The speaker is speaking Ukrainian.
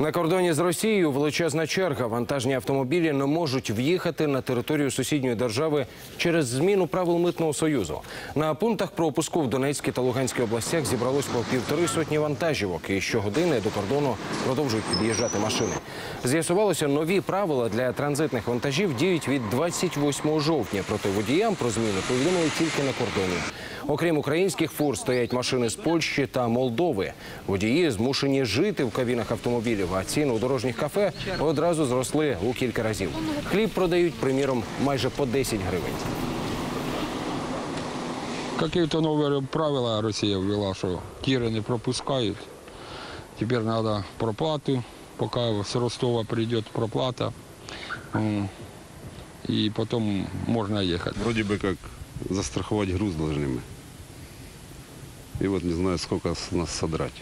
На кордоні з Росією величезна черга. Вантажні автомобілі не можуть в'їхати на територію сусідньої держави через зміну правил митного союзу. На пунктах пропуску в Донецькій та Луганській областях зібралось по півтори сотні вантажівок. І щогодини до кордону продовжують під'їжджати машини. З'ясувалося, нові правила для транзитних вантажів діють від 28 жовтня. Проте водіям про зміни повідомили тільки на кордоні. Окрім українських фур, стоять машини з Польщі та Молдови. Водії змушені жити в кабінах автомобілів, а ціни у дорожніх кафе одразу зросли у кілька разів. Хліб продають, приміром, майже по 10 гривень. Какие-то новые правила Россия ввела, что тиры не пропускают. Теперь надо проплату, пока с Ростова придет проплата. М, И потом можно ехать. Вроде бы как застраховать груз должны мы. И вот не знаю, сколько с нас содрать.